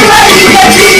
igreja de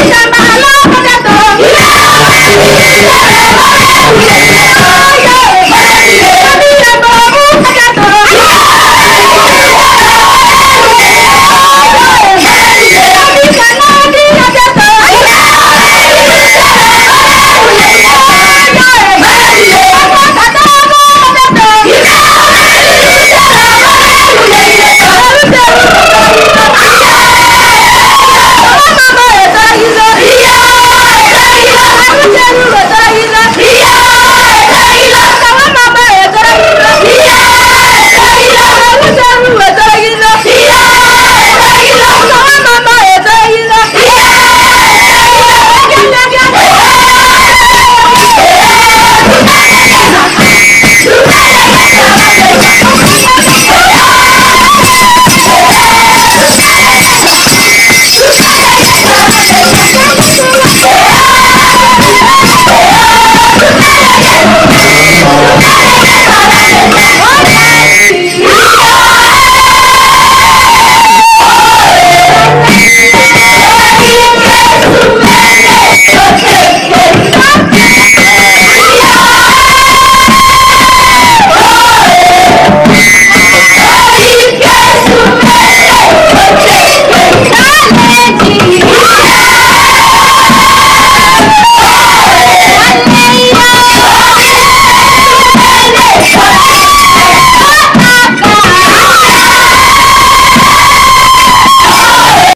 Yeah!